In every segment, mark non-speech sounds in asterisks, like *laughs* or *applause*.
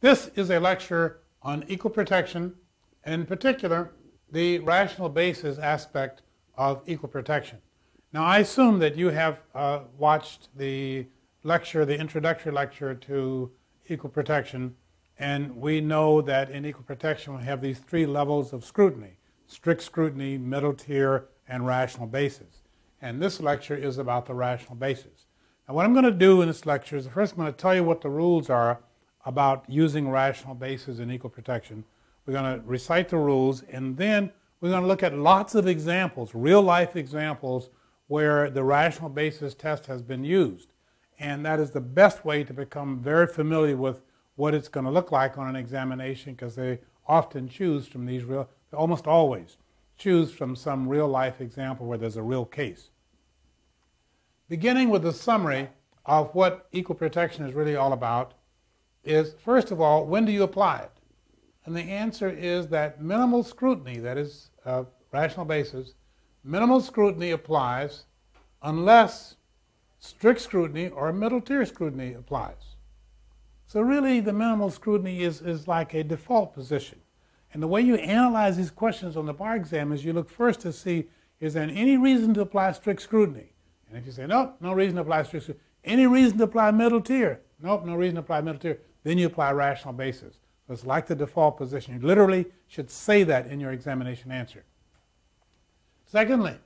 This is a lecture on equal protection, and in particular, the rational basis aspect of equal protection. Now, I assume that you have uh, watched the lecture, the introductory lecture to equal protection, and we know that in equal protection we have these three levels of scrutiny strict scrutiny, middle tier, and rational basis. And this lecture is about the rational basis. Now, what I'm going to do in this lecture is first I'm going to tell you what the rules are about using rational basis in equal protection. We're going to recite the rules, and then we're going to look at lots of examples, real life examples, where the rational basis test has been used. And that is the best way to become very familiar with what it's going to look like on an examination because they often choose from these real, almost always, choose from some real life example where there's a real case. Beginning with a summary of what equal protection is really all about is first of all, when do you apply it? And the answer is that minimal scrutiny, that is uh, rational basis, minimal scrutiny applies unless strict scrutiny or middle tier scrutiny applies. So really the minimal scrutiny is, is like a default position. And the way you analyze these questions on the bar exam is you look first to see is there any reason to apply strict scrutiny? And if you say, nope, no reason to apply strict scrutiny. Any reason to apply middle tier? Nope, no reason to apply middle tier. Then you apply rational basis. So it's like the default position. You literally should say that in your examination answer. Secondly,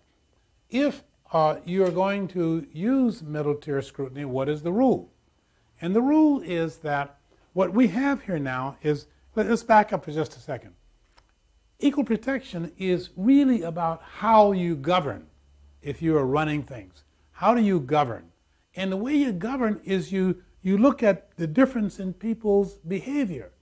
if uh, you are going to use middle tier scrutiny, what is the rule? And the rule is that what we have here now is, let's back up for just a second. Equal protection is really about how you govern if you are running things. How do you govern? And the way you govern is you, you look at the difference in people's behavior.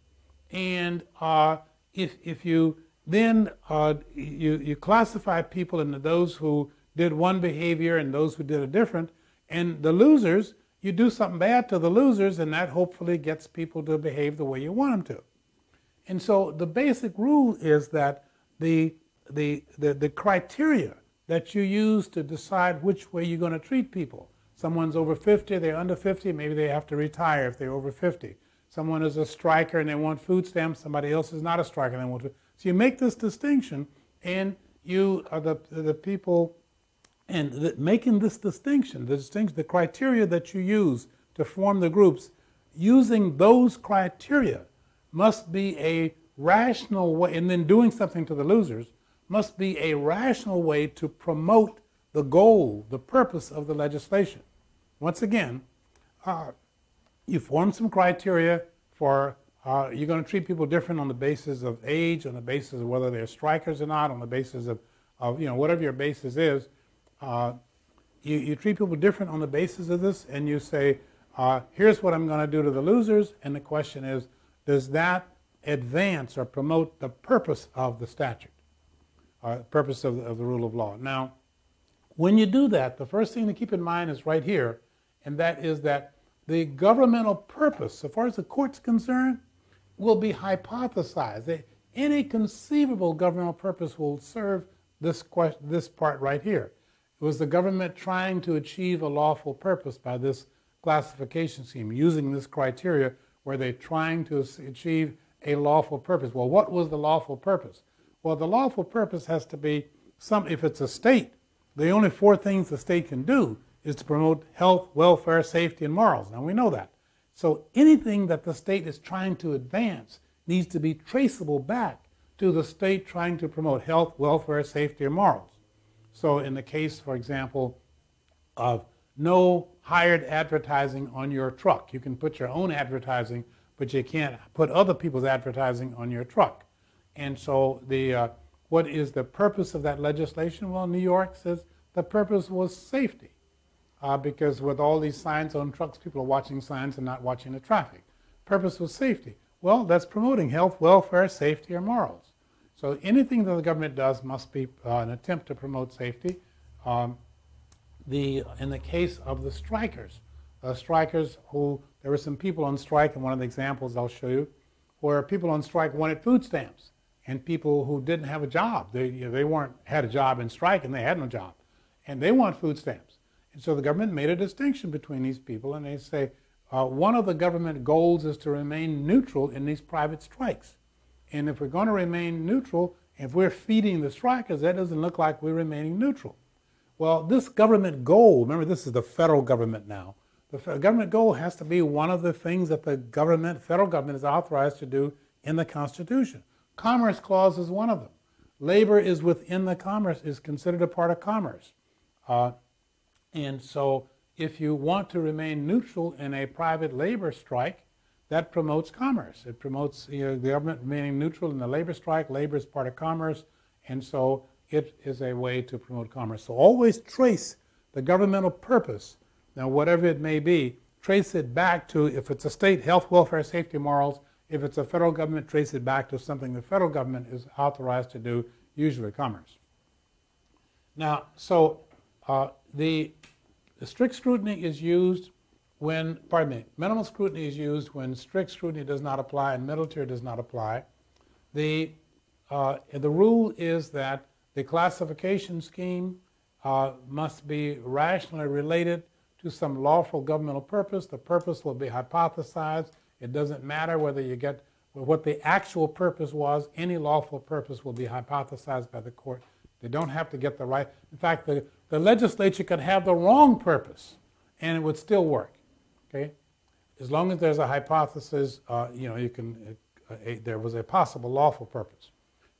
And uh, if, if you then uh, you, you classify people into those who did one behavior and those who did a different, and the losers, you do something bad to the losers, and that hopefully gets people to behave the way you want them to. And so the basic rule is that the, the, the, the criteria that you use to decide which way you're going to treat people. Someone's over 50, they're under 50, maybe they have to retire if they're over 50. Someone is a striker and they want food stamps, somebody else is not a striker and they want food. So you make this distinction and you are the, the people, and the, making this distinction, the distinction, the criteria that you use to form the groups, using those criteria must be a rational way, and then doing something to the losers must be a rational way to promote the goal, the purpose of the legislation. Once again, uh, you form some criteria for uh, you're going to treat people different on the basis of age, on the basis of whether they're strikers or not, on the basis of, of you know whatever your basis is. Uh, you, you treat people different on the basis of this, and you say, uh, here's what I'm going to do to the losers, and the question is, does that advance or promote the purpose of the statute, uh, purpose of of the rule of law? Now, when you do that, the first thing to keep in mind is right here, and that is that the governmental purpose, so far as the court's concerned, will be hypothesized. Any conceivable governmental purpose will serve this, question, this part right here. It was the government trying to achieve a lawful purpose by this classification scheme, using this criteria where they're trying to achieve a lawful purpose. Well, what was the lawful purpose? Well, the lawful purpose has to be some, if it's a state, the only four things the state can do is to promote health, welfare, safety, and morals. Now we know that. So anything that the state is trying to advance needs to be traceable back to the state trying to promote health, welfare, safety, or morals. So in the case, for example, of no hired advertising on your truck, you can put your own advertising, but you can't put other people's advertising on your truck. And so the uh, what is the purpose of that legislation? Well, New York says the purpose was safety uh, because with all these signs on trucks, people are watching signs and not watching the traffic. Purpose was safety. Well, that's promoting health, welfare, safety, or morals. So anything that the government does must be uh, an attempt to promote safety. Um, the, in the case of the strikers, strikers who, there were some people on strike, and one of the examples I'll show you, where people on strike wanted food stamps, and people who didn't have a job, they, you know, they weren't, had a job in strike and they had no job, and they want food stamps. And so the government made a distinction between these people, and they say, uh, one of the government goals is to remain neutral in these private strikes. And if we're going to remain neutral, if we're feeding the strikers, that doesn't look like we're remaining neutral. Well, this government goal, remember this is the federal government now, the government goal has to be one of the things that the government, federal government, is authorized to do in the Constitution. Commerce clause is one of them. Labor is within the commerce, is considered a part of commerce. Uh, and so if you want to remain neutral in a private labor strike, that promotes commerce. It promotes you know, the government remaining neutral in the labor strike. Labor is part of commerce, and so it is a way to promote commerce. So always trace the governmental purpose, now whatever it may be, trace it back to if it's a state, health, welfare, safety, morals. If it's a federal government, trace it back to something the federal government is authorized to do, usually commerce. Now, so uh, the, the strict scrutiny is used when, pardon me, minimal scrutiny is used when strict scrutiny does not apply and middle tier does not apply. The, uh, the rule is that the classification scheme uh, must be rationally related to some lawful governmental purpose. The purpose will be hypothesized. It doesn't matter whether you get what the actual purpose was. Any lawful purpose will be hypothesized by the court. They don't have to get the right. In fact, the, the legislature could have the wrong purpose and it would still work. Okay? As long as there's a hypothesis, uh, you know, you can, uh, a, there was a possible lawful purpose.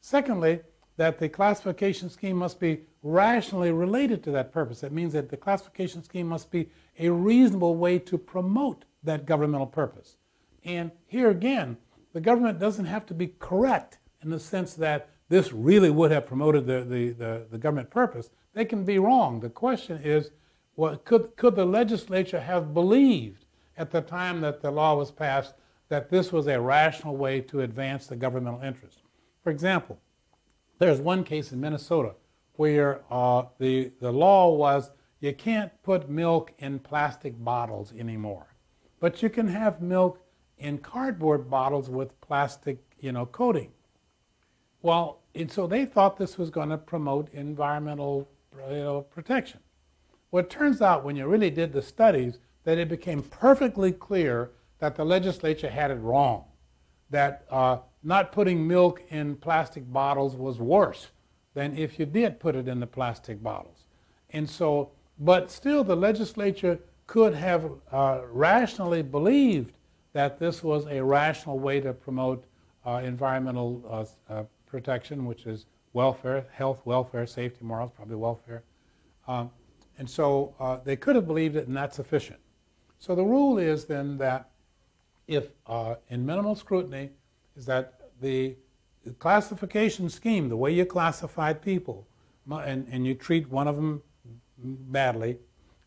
Secondly, that the classification scheme must be rationally related to that purpose. That means that the classification scheme must be a reasonable way to promote that governmental purpose. And here again, the government doesn't have to be correct in the sense that this really would have promoted the, the, the, the government purpose. They can be wrong. The question is, well, could, could the legislature have believed at the time that the law was passed that this was a rational way to advance the governmental interest? For example, there's one case in Minnesota where uh, the, the law was you can't put milk in plastic bottles anymore, but you can have milk in cardboard bottles with plastic, you know, coating. Well, and so they thought this was going to promote environmental you know, protection. Well, it turns out when you really did the studies that it became perfectly clear that the legislature had it wrong, that uh, not putting milk in plastic bottles was worse than if you did put it in the plastic bottles. And so, but still, the legislature could have uh, rationally believed that this was a rational way to promote uh, environmental uh, uh protection, which is welfare, health, welfare, safety, morals, probably welfare. Um, and so uh, they could have believed it, and that's sufficient. So the rule is then that if uh, in minimal scrutiny, is that the classification scheme, the way you classified people, and, and you treat one of them badly,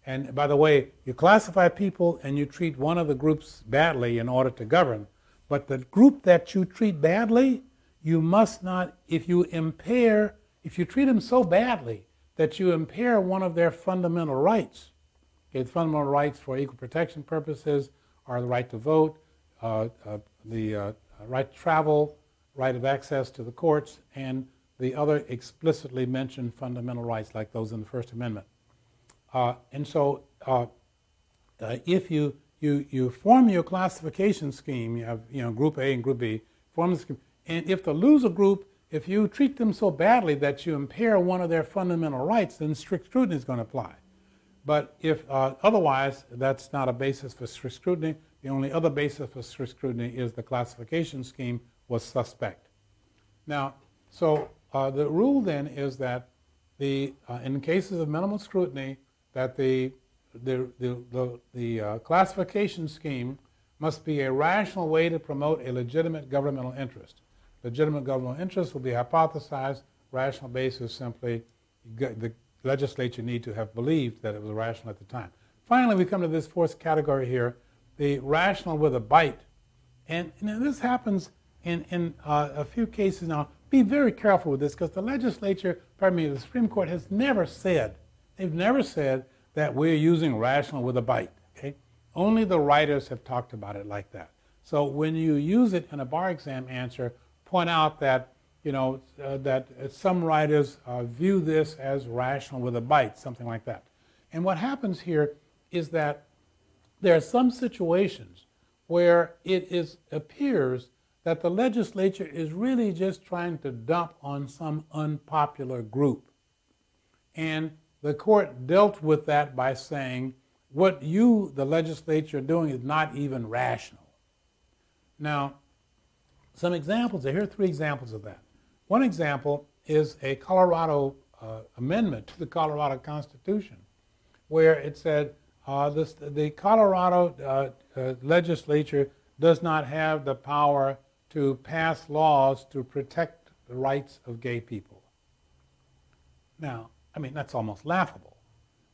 and by the way, you classify people and you treat one of the groups badly in order to govern, but the group that you treat badly, you must not, if you impair, if you treat them so badly that you impair one of their fundamental rights, okay, the fundamental rights for equal protection purposes are the right to vote, uh, uh, the uh, right to travel, right of access to the courts, and the other explicitly mentioned fundamental rights like those in the First Amendment. Uh, and so uh, uh, if you, you, you form your classification scheme, you have you know, Group A and Group B, form the scheme, and if the loser group, if you treat them so badly that you impair one of their fundamental rights, then strict scrutiny is going to apply. But if uh, otherwise, that's not a basis for strict scrutiny. The only other basis for strict scrutiny is the classification scheme was suspect. Now, so uh, the rule then is that the, uh, in cases of minimal scrutiny, that the, the, the, the, uh, classification scheme must be a rational way to promote a legitimate governmental interest. Legitimate governmental interest will be hypothesized. Rational basis simply the legislature need to have believed that it was rational at the time. Finally, we come to this fourth category here, the rational with a bite. And, and this happens in, in uh, a few cases now. Be very careful with this because the legislature, pardon me, the Supreme Court has never said, they've never said that we're using rational with a bite. Okay? Only the writers have talked about it like that. So when you use it in a bar exam answer, point out that you know uh, that some writers uh, view this as rational with a bite, something like that. And what happens here is that there are some situations where it is, appears that the legislature is really just trying to dump on some unpopular group. And the court dealt with that by saying, what you, the legislature, are doing is not even rational. Now, some examples, here are three examples of that. One example is a Colorado uh, amendment to the Colorado Constitution where it said uh, this, the Colorado uh, uh, legislature does not have the power to pass laws to protect the rights of gay people. Now, I mean, that's almost laughable,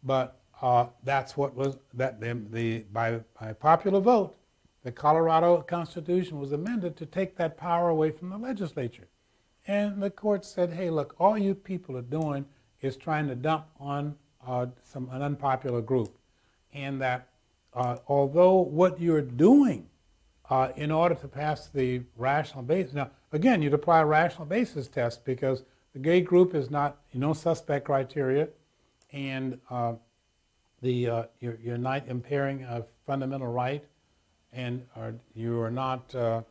but uh, that's what was, that the, the, by, by popular vote, the Colorado Constitution was amended to take that power away from the legislature. And the court said, hey, look, all you people are doing is trying to dump on uh, some, an unpopular group. And that uh, although what you're doing uh, in order to pass the rational basis, now, again, you'd apply a rational basis test because the gay group is not, you know, suspect criteria, and uh, the, uh, you're, you're not impairing a fundamental right, and you are not, uh,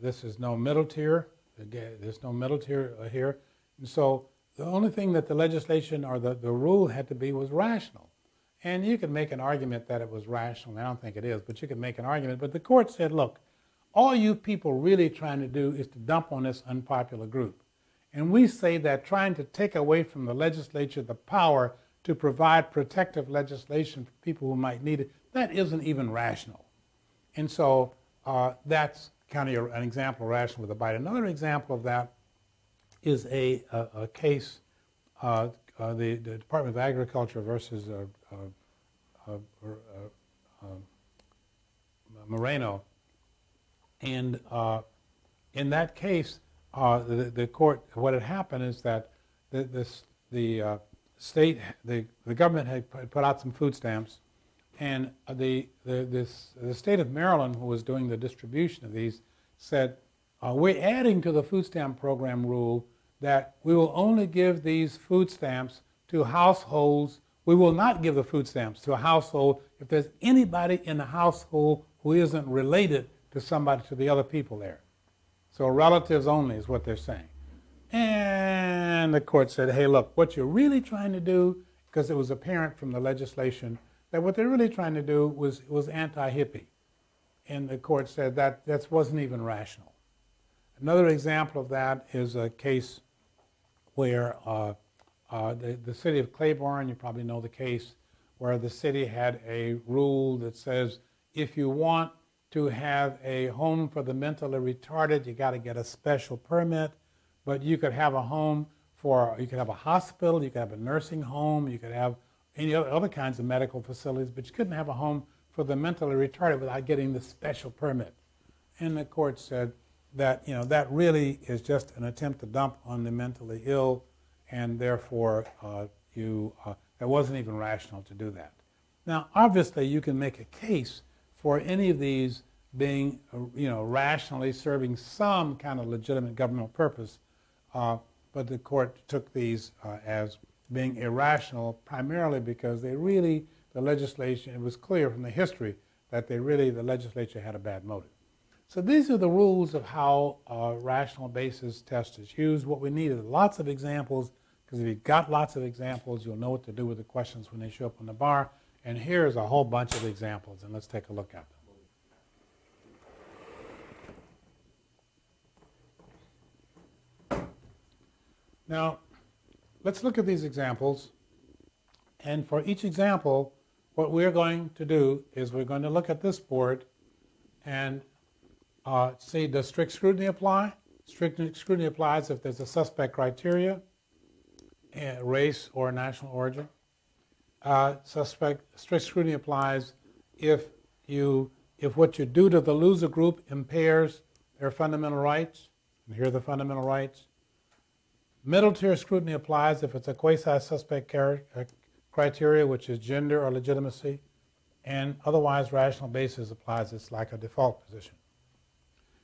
this is no middle tier, there's no middle tier here. And so the only thing that the legislation or the, the rule had to be was rational. And you could make an argument that it was rational. I don't think it is, but you could make an argument. But the court said, look, all you people really trying to do is to dump on this unpopular group. And we say that trying to take away from the legislature the power to provide protective legislation for people who might need it, that isn't even rational. And so uh, that's kind of an example of rational with a bite. Another example of that is a, a, a case, uh, uh, the, the, Department of Agriculture versus uh, uh, uh, Moreno. And in that case, the, the court, what had happened is that the, the state, the, the government had put out some food stamps, and the, the, this, the state of Maryland, who was doing the distribution of these, said, uh, we're adding to the food stamp program rule that we will only give these food stamps to households. We will not give the food stamps to a household if there's anybody in the household who isn't related to somebody, to the other people there. So relatives only is what they're saying. And the court said, hey, look, what you're really trying to do, because it was apparent from the legislation that what they're really trying to do was, was anti hippie. And the court said that that wasn't even rational. Another example of that is a case where uh, uh, the, the city of Cleburne, you probably know the case, where the city had a rule that says if you want to have a home for the mentally retarded, you got to get a special permit. But you could have a home for, you could have a hospital, you could have a nursing home, you could have any other, other kinds of medical facilities, but you couldn't have a home for the mentally retarded without getting the special permit. And the court said, that you know that really is just an attempt to dump on the mentally ill, and therefore uh, you uh, it wasn't even rational to do that. Now, obviously, you can make a case for any of these being uh, you know rationally serving some kind of legitimate governmental purpose, uh, but the court took these uh, as being irrational primarily because they really the legislation it was clear from the history that they really the legislature had a bad motive. So these are the rules of how a rational basis test is used. What we need is lots of examples, because if you've got lots of examples, you'll know what to do with the questions when they show up on the bar. And here's a whole bunch of examples, and let's take a look at them. Now, let's look at these examples. And for each example, what we're going to do is we're going to look at this board and uh, see, does strict scrutiny apply? Strict scrutiny applies if there's a suspect criteria, uh, race or national origin. Uh, suspect strict scrutiny applies if you if what you do to the loser group impairs their fundamental rights. And here are the fundamental rights. Middle tier scrutiny applies if it's a quasi-suspect uh, criteria, which is gender or legitimacy, and otherwise rational basis applies. It's like a default position.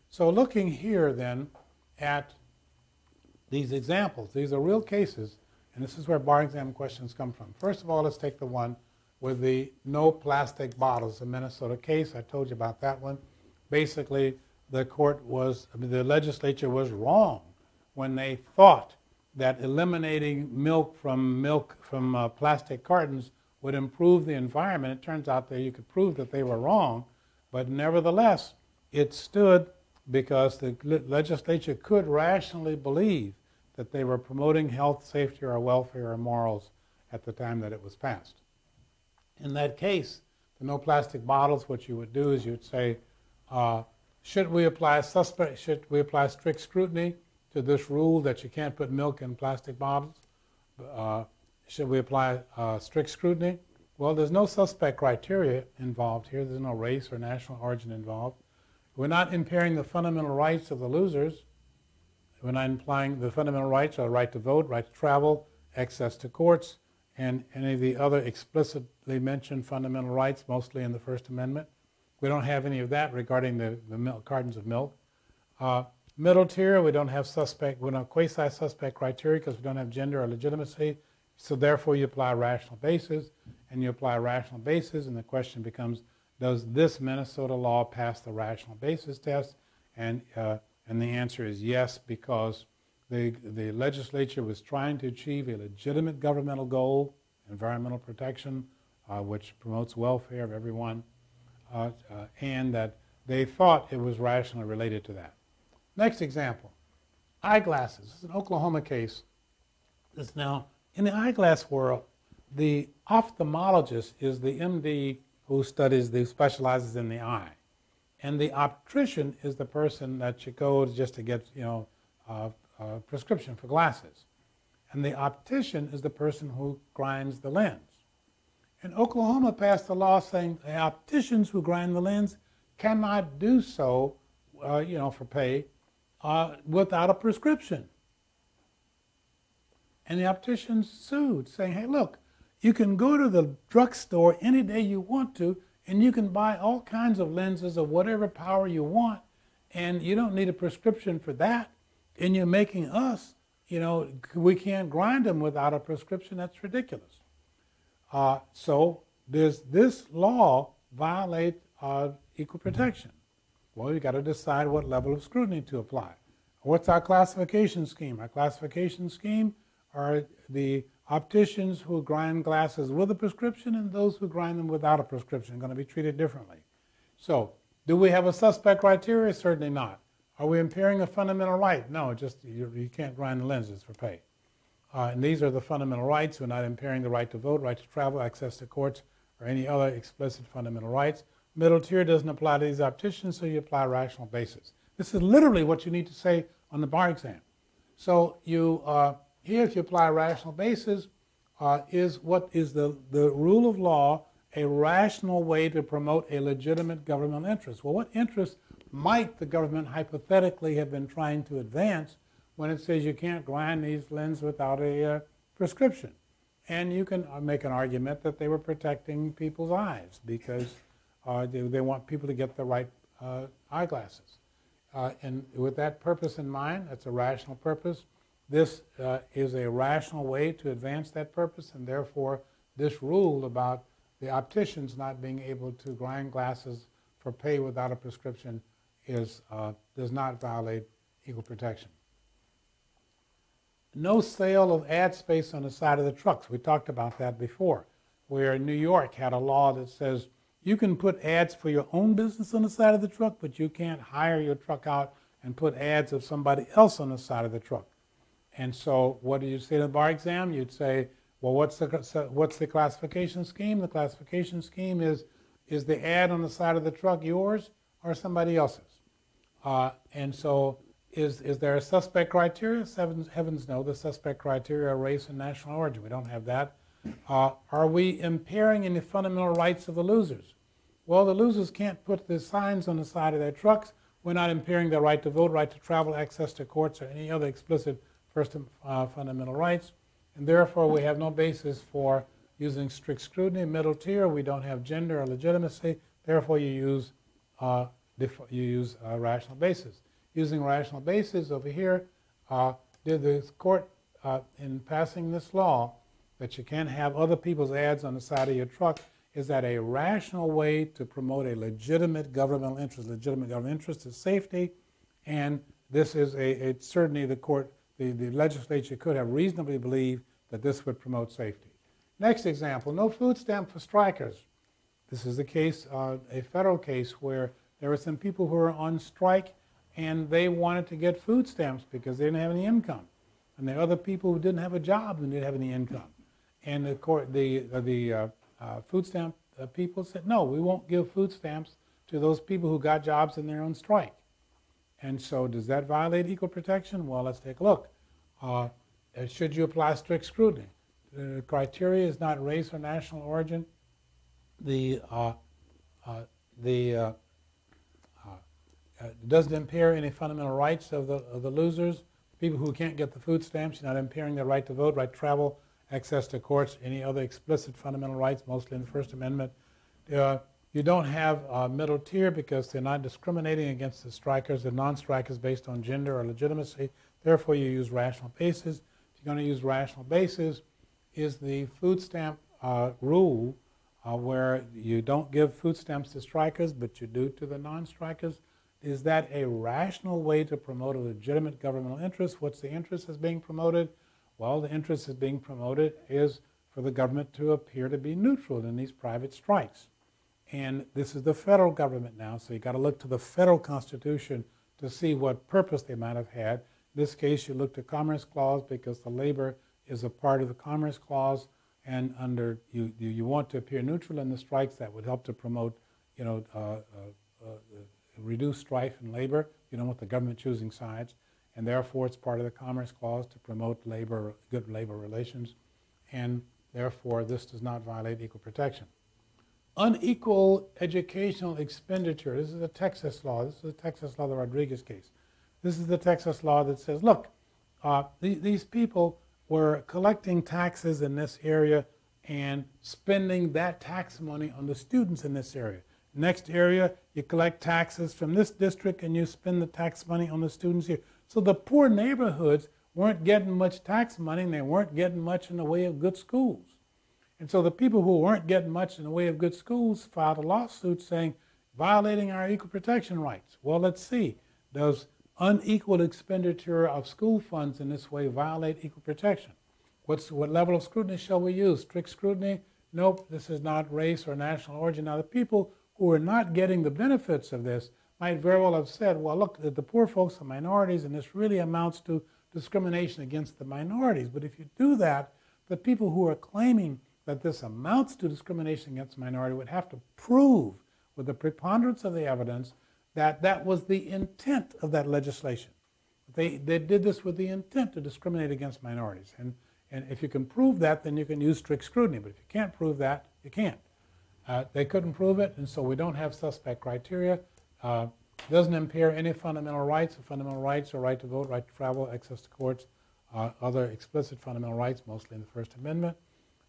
So looking here then at these examples, these are real cases, and this is where bar exam questions come from. First of all, let's take the one with the no plastic bottles, the Minnesota case. I told you about that one. Basically, the court was, I mean, the legislature was wrong when they thought that eliminating milk from milk from uh, plastic cartons would improve the environment. It turns out that you could prove that they were wrong, but nevertheless, it stood because the legislature could rationally believe that they were promoting health, safety, or welfare or morals at the time that it was passed. In that case, the no plastic bottles, what you would do is you'd say, uh, should we apply should we apply strict scrutiny to this rule that you can't put milk in plastic bottles? Uh, should we apply uh, strict scrutiny? Well, there's no suspect criteria involved here. There's no race or national origin involved. We're not impairing the fundamental rights of the losers. We're not implying the fundamental rights are right to vote, right to travel, access to courts, and any of the other explicitly mentioned fundamental rights, mostly in the First Amendment. We don't have any of that regarding the, the milk, cartons of milk. Uh, middle tier, we don't have suspect, we don't have quasi-suspect criteria because we don't have gender or legitimacy. So therefore, you apply rational basis, and you apply rational basis, and the question becomes, does this Minnesota law pass the rational basis test? And, uh, and the answer is yes, because the, the legislature was trying to achieve a legitimate governmental goal, environmental protection, uh, which promotes welfare of everyone, uh, uh and that they thought it was rationally related to that. Next example, eyeglasses. This is an Oklahoma case. Now, in the eyeglass world, the ophthalmologist is the MD who studies, who specializes in the eye. And the optician is the person that you go just to get, you know, a prescription for glasses. And the optician is the person who grinds the lens. And Oklahoma passed a law saying the opticians who grind the lens cannot do so, uh, you know, for pay uh, without a prescription. And the opticians sued, saying, hey, look, you can go to the drugstore any day you want to, and you can buy all kinds of lenses of whatever power you want, and you don't need a prescription for that. And you're making us, you know, we can't grind them without a prescription. That's ridiculous. Uh, so does this law violate uh, equal protection? Well, you've got to decide what level of scrutiny to apply. What's our classification scheme? Our classification scheme are the opticians who grind glasses with a prescription and those who grind them without a prescription going to be treated differently. So, do we have a suspect criteria? Certainly not. Are we impairing a fundamental right? No, just you, you can't grind the lenses for pay. Uh, and these are the fundamental rights. We're not impairing the right to vote, right to travel, access to courts, or any other explicit fundamental rights. Middle tier doesn't apply to these opticians, so you apply rational basis. This is literally what you need to say on the bar exam. So you uh, here, if you apply rational basis, uh, is what is the, the rule of law a rational way to promote a legitimate governmental interest? Well, what interest might the government hypothetically have been trying to advance when it says you can't grind these lenses without a uh, prescription? And you can uh, make an argument that they were protecting people's eyes because uh, they, they, want people to get the right uh, eyeglasses. Uh, and with that purpose in mind, that's a rational purpose, this uh, is a rational way to advance that purpose, and therefore, this rule about the opticians not being able to grind glasses for pay without a prescription is, uh, does not violate equal protection. No sale of ad space on the side of the trucks. We talked about that before, where New York had a law that says you can put ads for your own business on the side of the truck, but you can't hire your truck out and put ads of somebody else on the side of the truck. And so what do you say to the bar exam? You'd say, well, what's the, what's the classification scheme? The classification scheme is, is the ad on the side of the truck yours or somebody else's? Uh, and so is, is there a suspect criteria? Heavens, heavens no, the suspect criteria are race and national origin. We don't have that. Uh, are we impairing any fundamental rights of the losers? Well, the losers can't put the signs on the side of their trucks. We're not impairing their right to vote, right to travel, access to courts, or any other explicit First uh, Fundamental Rights, and therefore we have no basis for using strict scrutiny. Middle tier, we don't have gender or legitimacy, therefore you use, uh, you use uh, rational basis. Using rational basis over here, uh, did the court, uh, in passing this law, that you can't have other people's ads on the side of your truck, is that a rational way to promote a legitimate governmental interest? Legitimate governmental interest is safety, and this is a, a certainly the court, the, the legislature could have reasonably believed that this would promote safety. Next example, no food stamp for strikers. This is the case, uh, a federal case where there were some people who were on strike and they wanted to get food stamps because they didn't have any income. And there are other people who didn't have a job and didn't have any income. And the, court, the, uh, the uh, uh, food stamp uh, people said, no, we won't give food stamps to those people who got jobs in their own strike. And so, does that violate equal protection? Well, let's take a look. Uh, should you apply strict scrutiny? The criteria is not race or national origin. The, the doesn't impair any fundamental rights of the, of the losers. People who can't get the food stamps, you're not impairing their right to vote, right to travel, access to courts, any other explicit fundamental rights, mostly in the First Amendment. Uh, you don't have a middle tier because they're not discriminating against the strikers, the non-strikers based on gender or legitimacy. Therefore, you use rational basis. If you're going to use rational basis, is the food stamp uh, rule uh, where you don't give food stamps to strikers, but you do to the non-strikers. Is that a rational way to promote a legitimate governmental interest? What's the interest that's being promoted? Well, the interest that's being promoted is for the government to appear to be neutral in these private strikes. And this is the federal government now, so you've got to look to the federal constitution to see what purpose they might have had. In this case, you look to Commerce Clause because the labor is a part of the Commerce Clause, and under you, you, you want to appear neutral in the strikes. That would help to promote, you know, uh, uh, uh, reduce strife in labor. You don't want the government choosing sides, and therefore it's part of the Commerce Clause to promote labor, good labor relations, and therefore this does not violate equal protection. Unequal educational expenditure. This is a Texas law. This is the Texas law, the Rodriguez case. This is the Texas law that says, look, uh, th these people were collecting taxes in this area and spending that tax money on the students in this area. Next area, you collect taxes from this district and you spend the tax money on the students here. So the poor neighborhoods weren't getting much tax money and they weren't getting much in the way of good schools. And so the people who weren't getting much in the way of good schools filed a lawsuit saying, violating our equal protection rights. Well, let's see. Does unequal expenditure of school funds in this way violate equal protection? What's, what level of scrutiny shall we use? Strict scrutiny? Nope, this is not race or national origin. Now, the people who are not getting the benefits of this might very well have said, well, look, the poor folks are minorities, and this really amounts to discrimination against the minorities. But if you do that, the people who are claiming that this amounts to discrimination against minority would have to prove with the preponderance of the evidence that that was the intent of that legislation. They, they did this with the intent to discriminate against minorities. And, and if you can prove that, then you can use strict scrutiny. But if you can't prove that, you can't. Uh, they couldn't prove it, and so we don't have suspect criteria. Uh, doesn't impair any fundamental rights. The fundamental rights are right to vote, right to travel, access to courts, uh, other explicit fundamental rights, mostly in the First Amendment.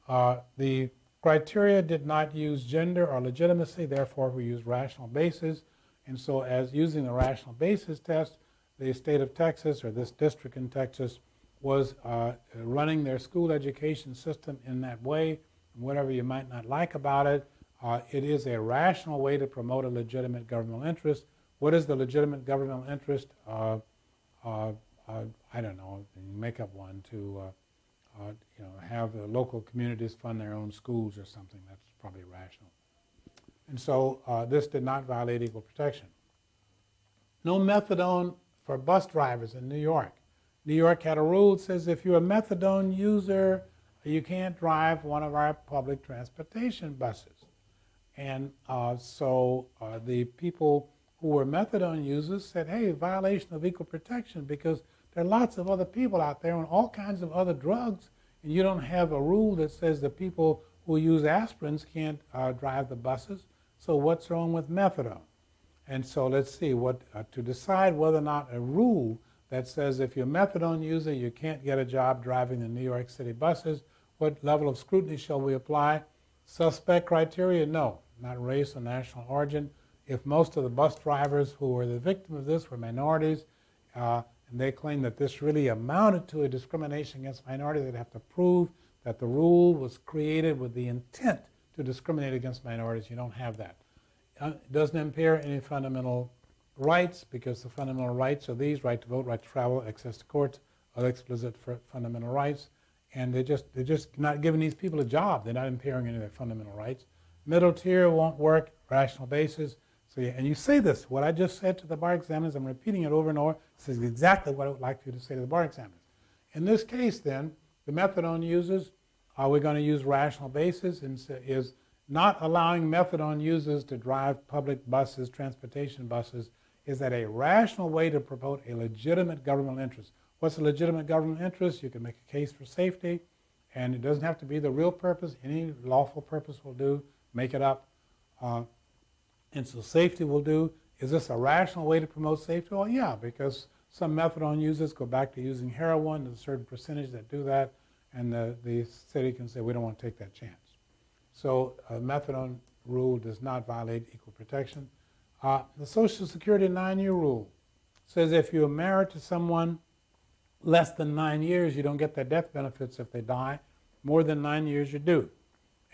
Uh, the criteria did not use gender or legitimacy, therefore we use rational basis. And so as using the rational basis test, the state of Texas, or this district in Texas, was uh, running their school education system in that way. Whatever you might not like about it, uh, it is a rational way to promote a legitimate governmental interest. What is the legitimate governmental interest? Uh, uh, uh I don't know. Make up one to, uh, uh, you know, have the local communities fund their own schools or something. That's probably rational. And so this did not violate equal protection. No methadone for bus drivers in New York. New York had a rule that says if you're a methadone user, you can't drive one of our public transportation buses. And uh, so uh, the people who were methadone users said, hey, violation of equal protection because there are lots of other people out there on all kinds of other drugs, and you don't have a rule that says the people who use aspirins can't uh, drive the buses. So what's wrong with methadone? And so let's see what uh, to decide whether or not a rule that says if you're a methadone user, you can't get a job driving the New York City buses. What level of scrutiny shall we apply? Suspect criteria? No not race or national origin. If most of the bus drivers who were the victim of this were minorities, uh, and they claim that this really amounted to a discrimination against minorities, they'd have to prove that the rule was created with the intent to discriminate against minorities. You don't have that. Uh, it doesn't impair any fundamental rights because the fundamental rights are these: right to vote, right to travel, access to courts, other explicit fundamental rights. And they're just they're just not giving these people a job. They're not impairing any of their fundamental rights. Middle tier won't work. Rational basis. So, yeah, and you say this, what I just said to the bar examiners, I'm repeating it over and over. This is exactly what I would like you to say to the bar examiners. In this case, then, the methadone users, are we going to use rational basis? And is not allowing methadone users to drive public buses, transportation buses, is that a rational way to promote a legitimate governmental interest? What's a legitimate governmental interest? You can make a case for safety, and it doesn't have to be the real purpose. Any lawful purpose will do. Make it up. Uh, and so safety will do. Is this a rational way to promote safety? Well, yeah, because some methadone users go back to using heroin. There's a certain percentage that do that, and the, the city can say, we don't want to take that chance. So a methadone rule does not violate equal protection. Uh, the Social Security nine-year rule says if you're married to someone less than nine years, you don't get their death benefits if they die. More than nine years, you do.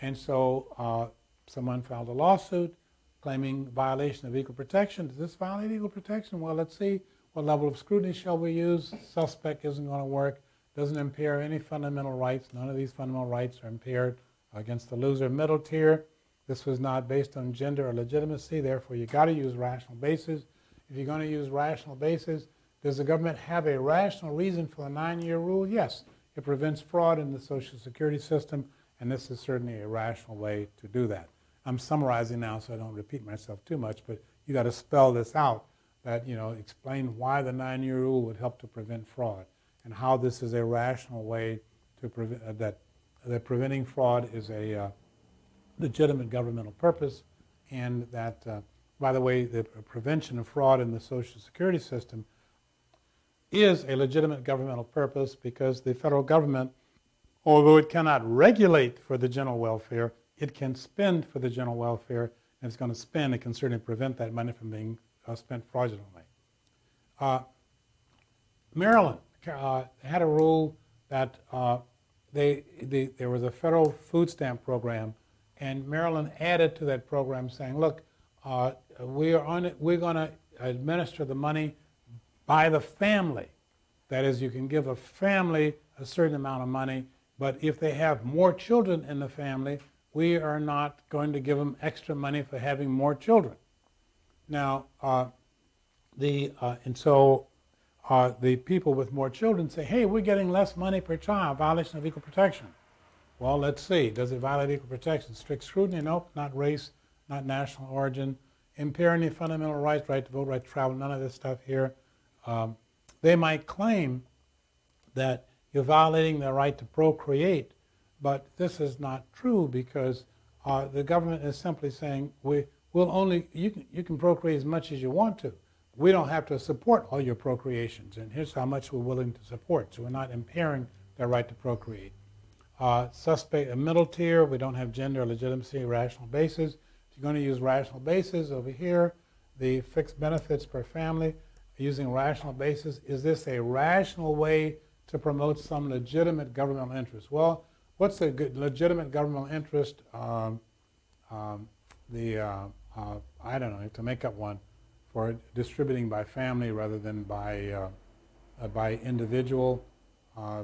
And so uh, someone filed a lawsuit claiming violation of equal protection. Does this violate equal protection? Well, let's see what level of scrutiny shall we use. Suspect isn't going to work. Doesn't impair any fundamental rights. None of these fundamental rights are impaired against the loser. Middle tier, this was not based on gender or legitimacy. Therefore, you got to use rational basis. If you're going to use rational basis, does the government have a rational reason for the nine-year rule? Yes. It prevents fraud in the Social Security system, and this is certainly a rational way to do that. I'm summarizing now so I don't repeat myself too much, but you got to spell this out that, you know, explain why the nine year rule would help to prevent fraud and how this is a rational way to prevent uh, that, that preventing fraud is a uh, legitimate governmental purpose and that, uh, by the way, the prevention of fraud in the Social Security system is a legitimate governmental purpose because the federal government, although it cannot regulate for the general welfare, it can spend for the general welfare, and it's going to spend, it can certainly prevent that money from being uh, spent fraudulently. Uh, Maryland uh, had a rule that uh, they, they, there was a federal food stamp program, and Maryland added to that program saying, look, uh, we are on we're going to administer the money by the family. That is, you can give a family a certain amount of money, but if they have more children in the family, we are not going to give them extra money for having more children. Now, uh, the, uh, and so uh, the people with more children say, hey, we're getting less money per child, violation of equal protection. Well, let's see. Does it violate equal protection? Strict scrutiny? Nope. Not race, not national origin. Impair any fundamental rights, right to vote, right to travel, none of this stuff here. Um, they might claim that you're violating their right to procreate but this is not true because uh, the government is simply saying we will only you can you can procreate as much as you want to. We don't have to support all your procreations, and here's how much we're willing to support. So we're not impairing their right to procreate. Uh, suspect a middle tier. We don't have gender legitimacy rational basis. If you're going to use rational basis over here, the fixed benefits per family using rational basis. Is this a rational way to promote some legitimate governmental interest? Well, what's the good, legitimate governmental interest? Um, um, the uh, uh, I don't know to make up one for distributing by family rather than by uh, uh by individual. Uh,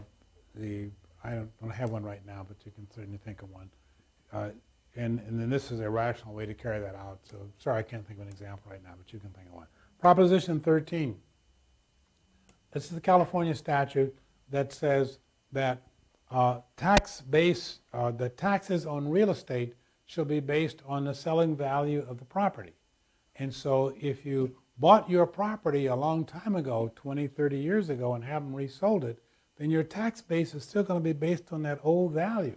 the I don't, don't, have one right now, but you can certainly think of one. Uh, and, and then this is a rational way to carry that out. So sorry, I can't think of an example right now, but you can think of one. Proposition 13. This is the California statute that says that uh, tax base, uh, the taxes on real estate shall be based on the selling value of the property. And so if you bought your property a long time ago, 20, 30 years ago, and haven't resold it, then your tax base is still going to be based on that old value.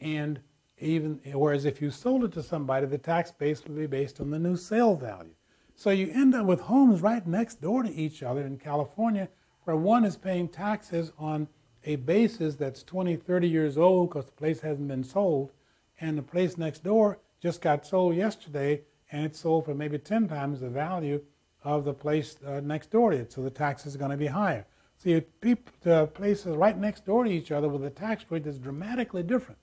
And even whereas if you sold it to somebody, the tax base will be based on the new sale value. So you end up with homes right next door to each other in California, where one is paying taxes on a basis that's 20, 30 years old because the place hasn't been sold, and the place next door just got sold yesterday and it's sold for maybe 10 times the value of the place uh, next door to it, so the taxes are going to be higher. So you keep the places right next door to each other with a tax rate that's dramatically different.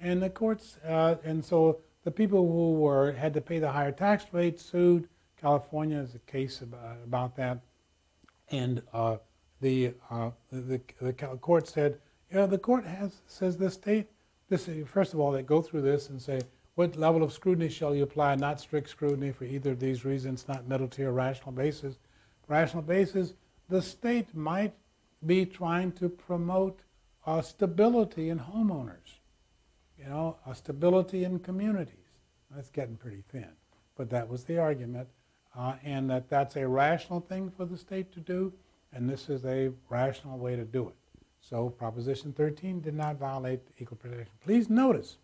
And the courts, uh, and so the people who were had to pay the higher tax rate sued. California is a case about, about that, and uh, the, uh, the the court said, you know, the court has says the state. This first of all, they go through this and say what level of scrutiny shall you apply? Not strict scrutiny for either of these reasons, not middle tier rational basis. Rational basis, the state might be trying to promote uh, stability in homeowners, you know, a stability in communities. That's getting pretty thin, but that was the argument, uh, and that that's a rational thing for the state to do, and this is a rational way to do it. So Proposition 13 did not violate equal protection. Please notice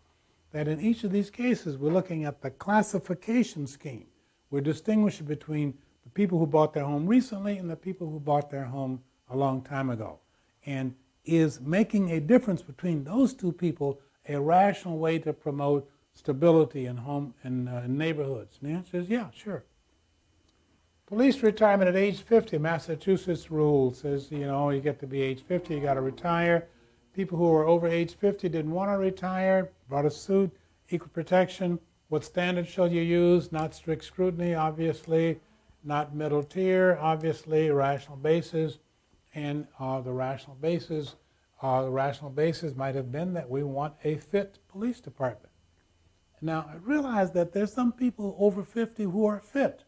that in each of these cases, we're looking at the classification scheme. We're distinguishing between the people who bought their home recently and the people who bought their home a long time ago. And is making a difference between those two people a rational way to promote stability in home in uh, neighborhoods? And the answer is yeah, sure. Police retirement at age 50, Massachusetts rule says, you know, you get to be age 50, you got to retire. People who were over age 50 didn't want to retire, brought a suit, equal protection. What standard shall you use? Not strict scrutiny, obviously, not middle tier, obviously, rational basis. And uh, the rational basis, uh, the rational basis might have been that we want a fit police department. Now, I realize that there's some people over 50 who are fit,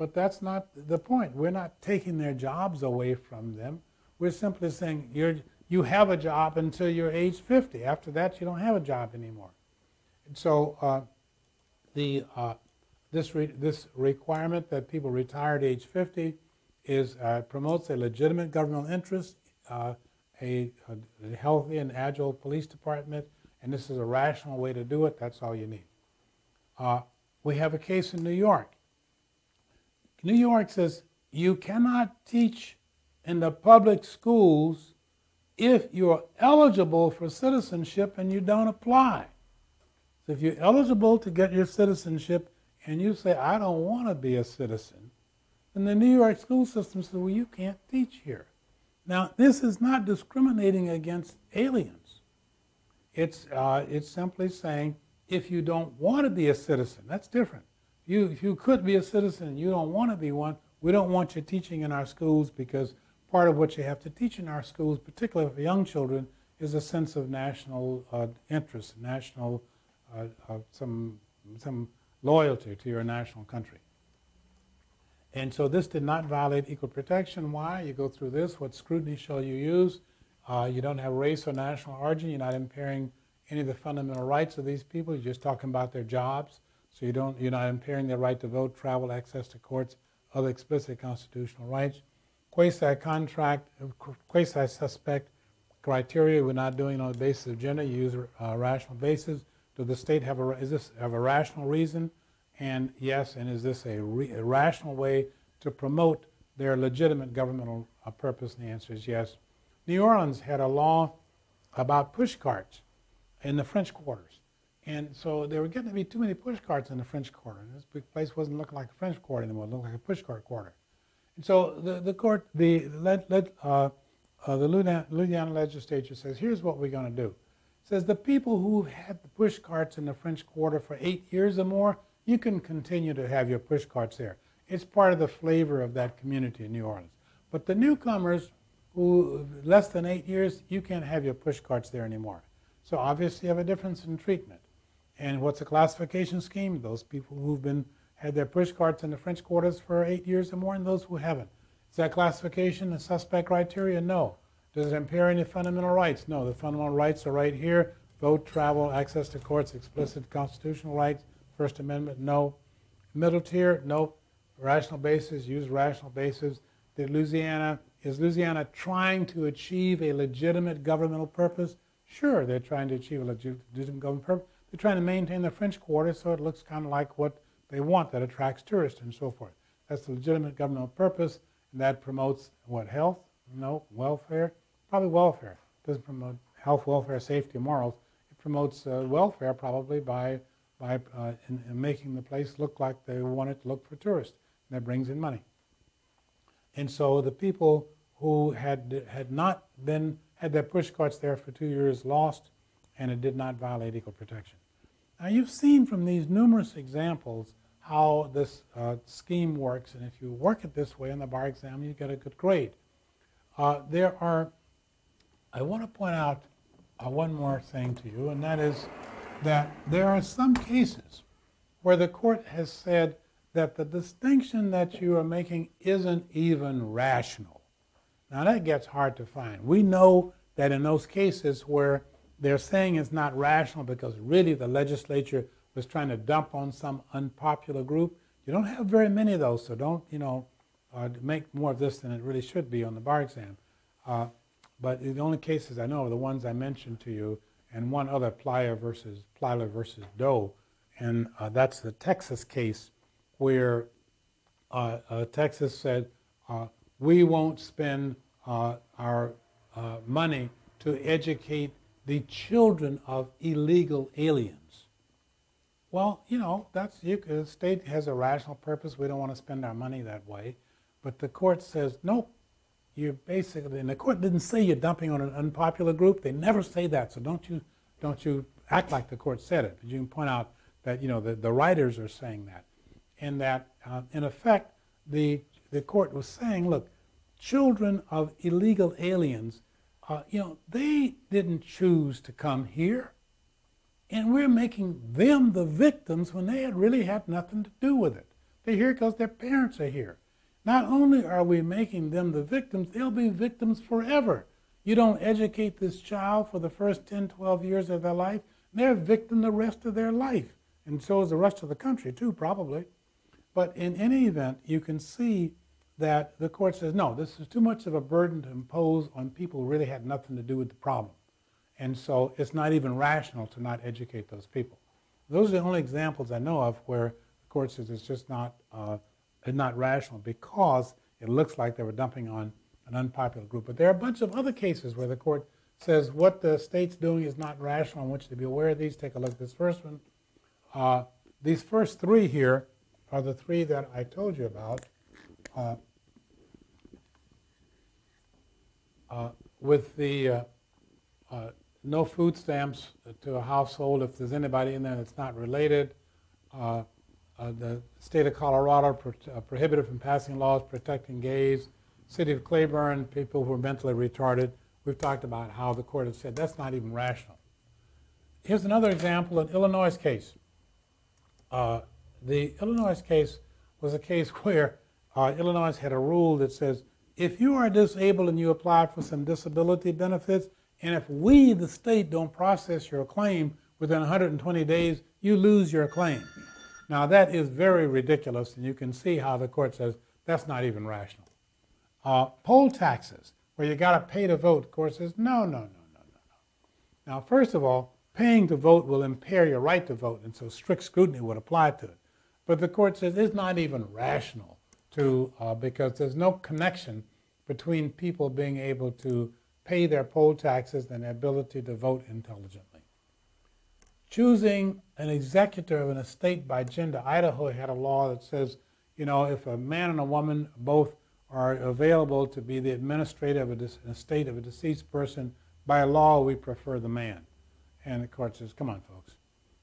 but that's not the point. We're not taking their jobs away from them. We're simply saying you're you have a job until you're age 50. After that, you don't have a job anymore. And so uh, the, uh, this, re this requirement that people retire at age 50 is, uh, promotes a legitimate governmental interest, uh, a, a, healthy and agile police department, and this is a rational way to do it. That's all you need. Uh, we have a case in New York. New York says you cannot teach in the public schools if you're eligible for citizenship and you don't apply. So if you're eligible to get your citizenship and you say, I don't want to be a citizen, then the New York school system says, well, you can't teach here. Now, this is not discriminating against aliens. It's, uh, it's simply saying, if you don't want to be a citizen, that's different. You, if you could be a citizen and you don't want to be one, we don't want you teaching in our schools because part of what you have to teach in our schools, particularly for young children, is a sense of national uh, interest, national, uh, uh, some, some loyalty to your national country. And so this did not violate equal protection. Why? You go through this. What scrutiny shall you use? Uh, you don't have race or national origin. You're not impairing any of the fundamental rights of these people. You're just talking about their jobs. So you don't, you're not impairing their right to vote, travel, access to courts, other explicit constitutional rights quasi-contract, quasi-suspect criteria. We're not doing it on the basis of gender. You use a rational basis. Does the state have a, is this have a rational reason? And yes, and is this a, re, a rational way to promote their legitimate governmental uh, purpose? And the answer is yes. New Orleans had a law about push carts in the French quarters. And so there were getting to be too many push carts in the French quarter. This place wasn't looking like a French quarter anymore. It looked like a push cart quarter. So the, the court, the, let, let, uh, uh, the Louisiana legislature says, here's what we're going to do. It says the people who've had the push carts in the French Quarter for eight years or more, you can continue to have your push carts there. It's part of the flavor of that community in New Orleans. But the newcomers who less than eight years, you can't have your push carts there anymore. So obviously you have a difference in treatment. And what's the classification scheme? Those people who've been had their push carts in the French quarters for eight years or more, and those who haven't. Is that classification a suspect criteria? No. Does it impair any fundamental rights? No. The fundamental rights are right here vote, travel, access to courts, explicit constitutional rights, First Amendment, no. Middle tier, no. Rational basis, use rational basis. Did Louisiana, is Louisiana trying to achieve a legitimate governmental purpose? Sure, they're trying to achieve a legitimate government purpose. They're trying to maintain the French Quarter so it looks kind of like what they want that attracts tourists and so forth. That's the legitimate governmental purpose, and that promotes what health? No, welfare. Probably welfare. It doesn't promote health, welfare, safety, morals. It promotes uh, welfare probably by by uh, in, in making the place look like they want it to look for tourists. And that brings in money. And so the people who had had not been had their push carts there for two years lost and it did not violate equal protection. Now, you've seen from these numerous examples how this uh, scheme works, and if you work it this way in the bar exam, you get a good grade. Uh, there are, I want to point out uh, one more thing to you, and that is that there are some cases where the court has said that the distinction that you are making isn't even rational. Now, that gets hard to find. We know that in those cases where they're saying it's not rational because really the legislature was trying to dump on some unpopular group, you don't have very many of those, so don't, you know, uh, make more of this than it really should be on the bar exam. Uh, but the only cases I know are the ones I mentioned to you, and one other, Plyler versus Plyler versus Doe, and uh, that's the Texas case where uh, uh, Texas said uh, we won't spend our money to educate the children of illegal aliens. Well, you know, that's you, the state has a rational purpose. We don't want to spend our money that way. But the court says, nope, you're basically, and the court didn't say you're dumping on an unpopular group. They never say that. So don't you, don't you act like the court said it. But you can point out that, you know, the, the writers are saying that. And that, uh, in effect, the, the court was saying, look, children of illegal aliens, uh, you know, they didn't choose to come here. And we're making them the victims when they had really had nothing to do with it. They're here because their parents are here. Not only are we making them the victims, they'll be victims forever. You don't educate this child for the first 10, 12 years of their life, they're a victim the rest of their life. And so is the rest of the country, too, probably. But in any event, you can see that the court says, no, this is too much of a burden to impose on people who really had nothing to do with the problem. And so it's not even rational to not educate those people. Those are the only examples I know of where the court says it's just not, uh, not rational because it looks like they were dumping on an unpopular group. But there are a bunch of other cases where the court says what the state's doing is not rational. I want you to be aware of these. Take a look at this first one. Uh, these first three here are the three that I told you about. Uh, uh, with the uh, uh, no food stamps to a household if there's anybody in there that's not related. Uh, uh, the state of Colorado pro- uh, prohibited from passing laws protecting gays. City of Cleburne, people who are mentally retarded. We've talked about how the court has said that's not even rational. Here's another example, an Illinois case. The Illinois case was a case *laughs* where Illinois had a rule that says if you are disabled and you apply for some disability benefits, and if we, the state, don't process your claim within 120 days, you lose your claim. Now, that is very ridiculous, and you can see how the court says that's not even rational. Uh, poll taxes, where you got to pay to vote, the court says no, no, no, no, no, no. Now, first of all, paying to vote will impair your right to vote, and so strict scrutiny would apply to it. But the court says it's not even rational to, uh, because there's no connection between people being able to pay their poll taxes and their ability to vote intelligently. Choosing an executor of an estate by gender, Idaho had a law that says, you know, if a man and a woman both are available to be the administrator of an estate of a deceased person, by law we prefer the man. And the court says, come on, folks,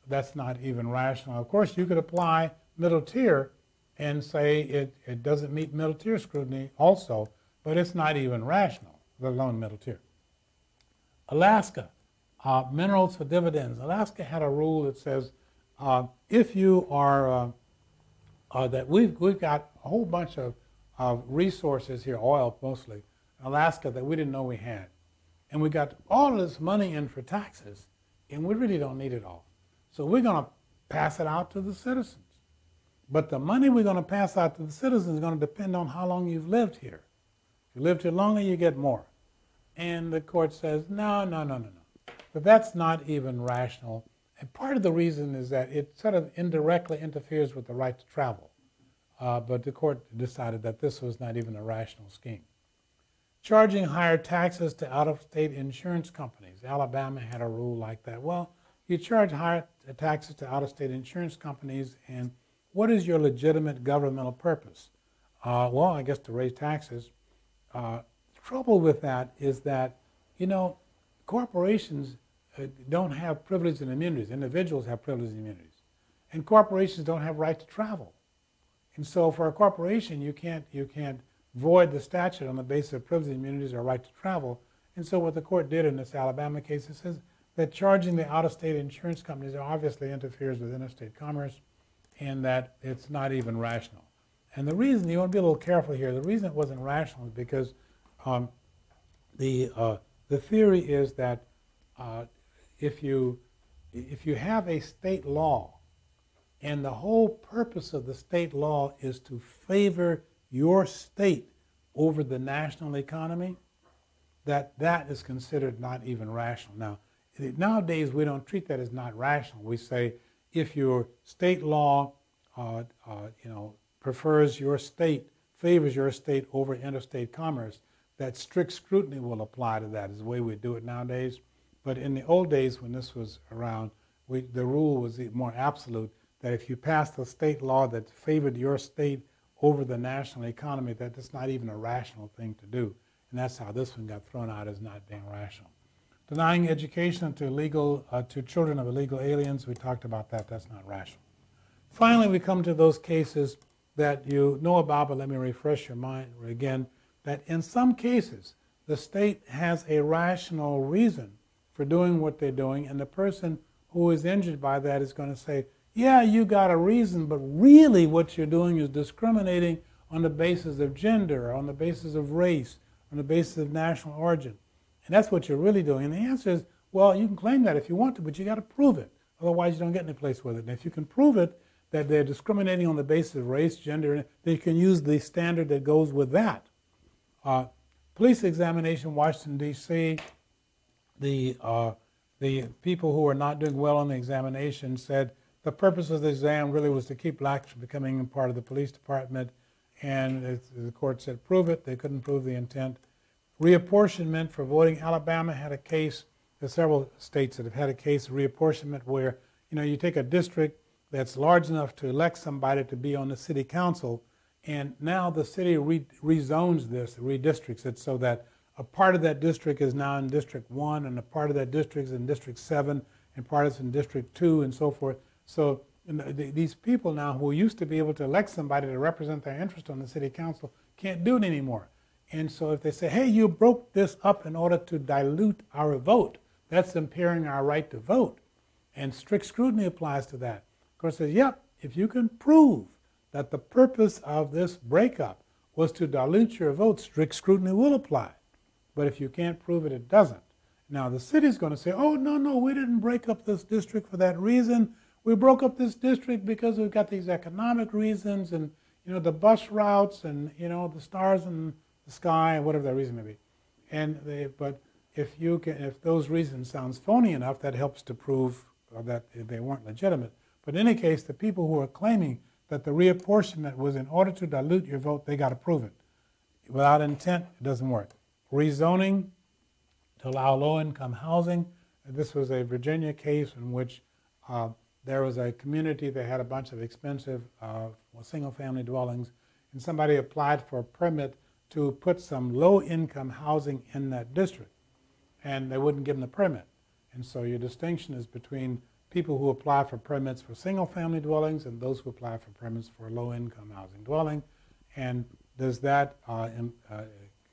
that's not even rational. Of course, you could apply middle tier and say it, it doesn't meet middle tier scrutiny also, but it's not even rational let alone middle tier. Alaska, uh, minerals for dividends. Alaska had a rule that says uh, if you are, uh, uh, that we've, we've got a whole bunch of, of resources here, oil mostly, Alaska that we didn't know we had. And we got all this money in for taxes, and we really don't need it all. So we're going to pass it out to the citizens. But the money we're going to pass out to the citizens is going to depend on how long you've lived here you live too longer, you get more. And the court says, no, no, no, no, no. But that's not even rational. And part of the reason is that it sort of indirectly interferes with the right to travel. Uh, but the court decided that this was not even a rational scheme. Charging higher taxes to out of state insurance companies. Alabama had a rule like that. Well, you charge higher taxes to out of state insurance companies, and what is your legitimate governmental purpose? Uh, well, I guess to raise taxes. Uh, trouble with that is that, you know, corporations uh, don't have privileges and immunities. Individuals have privileges and immunities. And corporations don't have right to travel. And so for a corporation, you can't, you can't void the statute on the basis of privileges and immunities or right to travel. And so what the court did in this Alabama case, it says that charging the out-of-state insurance companies obviously interferes with interstate commerce and that it's not even rational. And the reason, you want to be a little careful here, the reason it wasn't rational is because um, the, uh, the theory is that uh, if, you, if you have a state law and the whole purpose of the state law is to favor your state over the national economy, that that is considered not even rational. Now, nowadays we don't treat that as not rational. We say if your state law, uh, uh, you know, prefers your state, favors your state over interstate commerce, that strict scrutiny will apply to that. Is the way we do it nowadays. But in the old days, when this was around, we, the rule was more absolute that if you passed a state law that favored your state over the national economy, that that's not even a rational thing to do. And that's how this one got thrown out as not being rational. Denying education to legal uh, to children of illegal aliens, we talked about that. That's not rational. Finally, we come to those cases that you know about, but let me refresh your mind again. That in some cases, the state has a rational reason for doing what they're doing, and the person who is injured by that is going to say, Yeah, you got a reason, but really what you're doing is discriminating on the basis of gender, on the basis of race, on the basis of national origin. And that's what you're really doing. And the answer is, well, you can claim that if you want to, but you got to prove it. Otherwise, you don't get any place with it. And if you can prove it, that they're discriminating on the basis of race, gender, then you can use the standard that goes with that. Uh, police examination, Washington, D.C., the, uh, the people who were not doing well on the examination said the purpose of the exam really was to keep blacks from becoming a part of the police department. And the court said, prove it. They couldn't prove the intent. Reapportionment for voting. Alabama had a case. There's several states that have had a case of reapportionment where, you know, you take a district that's large enough to elect somebody to be on the city council, and now the city re- rezones this, redistricts it so that a part of that district is now in District 1, and a part of that district is in District 7, and part is in District 2, and so forth. So the, these people now who used to be able to elect somebody to represent their interest on the city council can't do it anymore. And so if they say, hey, you broke this up in order to dilute our vote, that's impairing our right to vote. And strict scrutiny applies to that. Court says, yep, if you can prove that the purpose of this breakup was to dilute your vote, strict scrutiny will apply. But if you can't prove it, it doesn't. Now, the city's going to say, oh, no, no, we didn't break up this district for that reason. We broke up this district because we've got these economic reasons and, you know, the bus routes and, you know, the stars in the sky, and whatever that reason may be. And they, but if you can, if those reasons sounds phony enough, that helps to prove that they weren't legitimate. But in any case, the people who are claiming that the reapportionment was in order to dilute your vote, they got to prove it. Without intent, it doesn't work. Rezoning to allow low-income housing. This was a Virginia case in which uh, there was a community that had a bunch of expensive uh, single-family dwellings, and somebody applied for a permit to put some low-income housing in that district, and they wouldn't give them the permit. And so your distinction is between people who apply for permits for single-family dwellings and those who apply for permits for low-income housing dwelling. And does that uh, uh,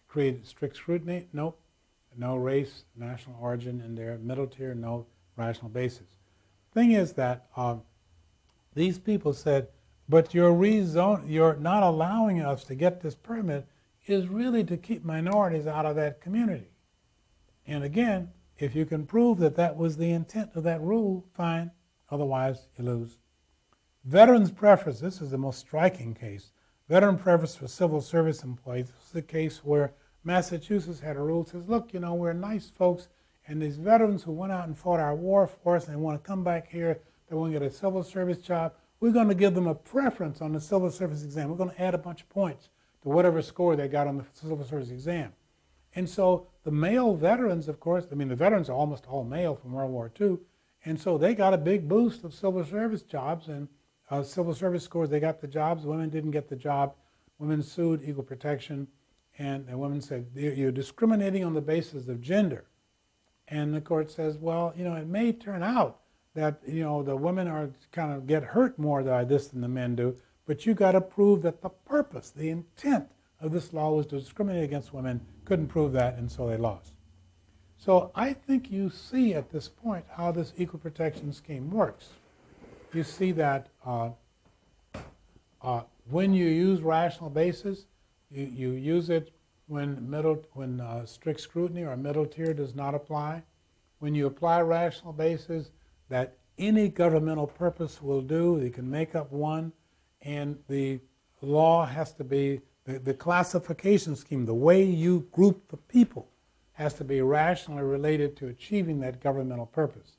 create strict scrutiny? Nope. No race, national origin in there. Middle tier, no rational basis. Thing is that uh, these people said, but you're, rezone, you're not allowing us to get this permit is really to keep minorities out of that community. And again, if you can prove that that was the intent of that rule, fine. Otherwise, you lose. Veterans preference. This is the most striking case. Veteran preference for civil service employees. This is a case where Massachusetts had a rule that says, look, you know, we're nice folks, and these veterans who went out and fought our war for us and want to come back here, they want to get a civil service job, we're going to give them a preference on the civil service exam. We're going to add a bunch of points to whatever score they got on the civil service exam. And so the male veterans, of course, I mean, the veterans are almost all male from World War II, and so they got a big boost of civil service jobs and uh, civil service scores. They got the jobs. Women didn't get the job. Women sued equal protection, and the women said, You're discriminating on the basis of gender. And the court says, well, you know, it may turn out that, you know, the women are kind of get hurt more by this than the men do, but you got to prove that the purpose, the intent of this law was to discriminate against women. Couldn't prove that, and so they lost. So I think you see at this point how this equal protection scheme works. You see that uh, uh, when you use rational basis, you, you use it when middle when uh, strict scrutiny or middle tier does not apply. When you apply rational basis, that any governmental purpose will do. You can make up one, and the law has to be the, the classification scheme, the way you group the people, has to be rationally related to achieving that governmental purpose.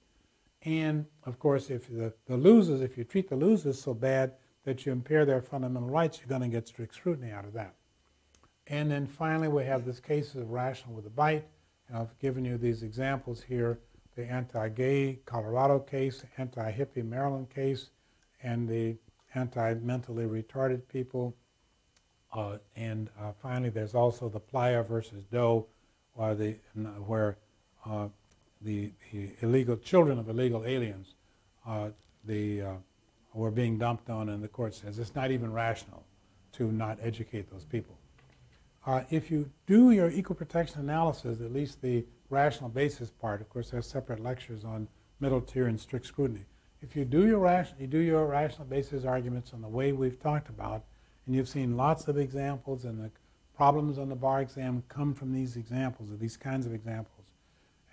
And of course, if the, the losers, if you treat the losers so bad that you impair their fundamental rights, you're going to get strict scrutiny out of that. And then finally, we have this case of rational with a bite. And I've given you these examples here the anti gay Colorado case, anti hippie Maryland case, and the anti mentally retarded people. Uh, and uh, finally, there's also the Plyler versus Doe, where the, where, uh, the, the, illegal children of illegal aliens uh, the, uh, were being dumped on, and the court says it's not even rational to not educate those people. Uh, if you do your equal protection analysis, at least the rational basis part, of course, there's separate lectures on middle tier and strict scrutiny. If you do your rational, you do your rational basis arguments in the way we've talked about, and you've seen lots of examples, and the problems on the bar exam come from these examples, of these kinds of examples.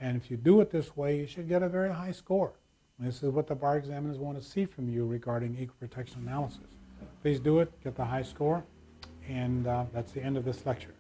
And if you do it this way, you should get a very high score. And this is what the bar examiners want to see from you regarding equal protection analysis. Please do it, get the high score. And uh, that's the end of this lecture.